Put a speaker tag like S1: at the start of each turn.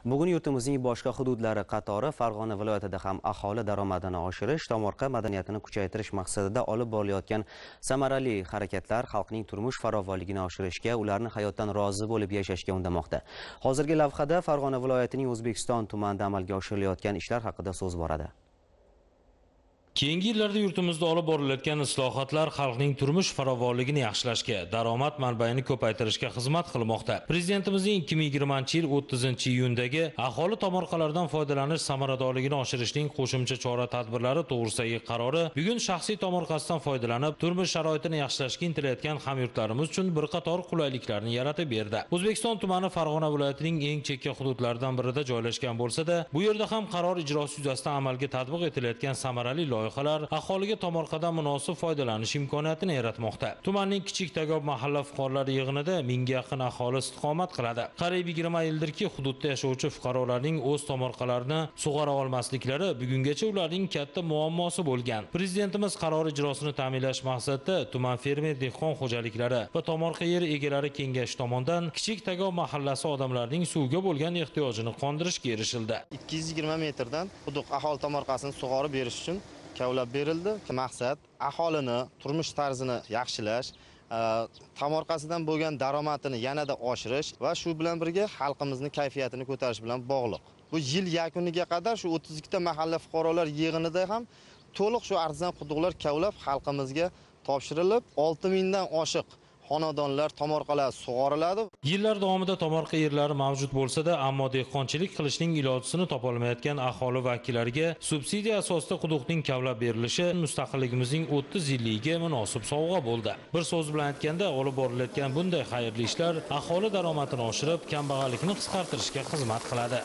S1: Bugun yurtimizning boshqa hududlari qatori Farg'ona viloyatida ham aholi daromadini oshirish, tomorqa madaniyatini kuchaytirish maqsadida olib borilayotgan samarali harakatlar xalqning turmush farovonligini oshirishga, ularni hayotdan rozi bo'lib yashashga undamoqda. Hozirgi lavhada Farg'ona viloyatining O'zbekiston tumanida amalga oshirilayotgan ishlar haqida so'z boradi.
S2: Keyingi yillarda yurtimizda olib borilayotgan islohotlar xalqning turmush farovonligini yaxshilashga, daromad manbaini ko'paytirishga xizmat qilmoqda. Prezidentimizning 2020-yil 30-iyundagi aholi tomorqalaridan foydalanish samaradorligini oshirishning qo'shimcha chora-tadbirlari to'g'risidagi qarori bugun shaxsiy tomorqasidan foydalanib, turmush sharoitini yaxshilashga intilayotgan hamyurtlarimiz uchun bir qator qulayliklarni yaratib berdi. O'zbekiston tumani Farg'ona viloyatining eng chekka hududlaridan birida joylashgan bo'lsa-da, bu yerda ham qaror ijrosi yuzasidan amalga tatbiq etilayotgan samarali loyihalar aholiga tomorqadan munosib foydalanish imkoniyatini yaratmoqda. Tumanning Kichik Tagob mahalla fuqarolari yig'inida mingga yaqin aholi istiqomat qiladi. Qariyb 20 yildirki hududda yashovchi fuqarolarning o'z tomorqalarini sug'ora olmasliklari bugungacha ularning katta muammosi bo'lgan. Prezidentimiz qaror ijrosini ta'minlash maqsadida tuman fermer dehqon xo'jaliklari va tomorqa yer egalari kengashi tomonidan Kichik Tagob mahallasi odamlarining suvga bo'lgan ehtiyojini qondirishga erishildi.
S3: 220 metrdan quduq aholi tomorqasini sug'orib berish uchun kavlab berildi. Maqsad aholini turmush tarzini yaxshilash, e, tomorqasidan bo'lgan daromadini yanada oshirish va shu bilan birga xalqimizni kayfiyatini ko'tarish bilan bog'liq. Bu yil yakuniga qadar shu o'ttiz ikkita mahalla fuqarolar yig'inida ham to'liq shu arzon quduqlar kavlab xalqimizga topshirilib olti mingdan oshiq xonadonlar tomorqalar sug'oriladi.
S2: Yillar davomida tomorqa yerlari mavjud bo'lsa-da, ammo dehqonchilik qilishning ilojisini topolmayotgan aholi vakillariga subsidiya asosida quduqning kavlab berilishi mustaqilligimizning 30 yilligiga munosib sovg'a bo'ldi. Bir so'z bilan aytganda, olib borilayotgan bunday xayrli ishlar aholi daromadini oshirib, kambag'allikni qisqartirishga xizmat qiladi.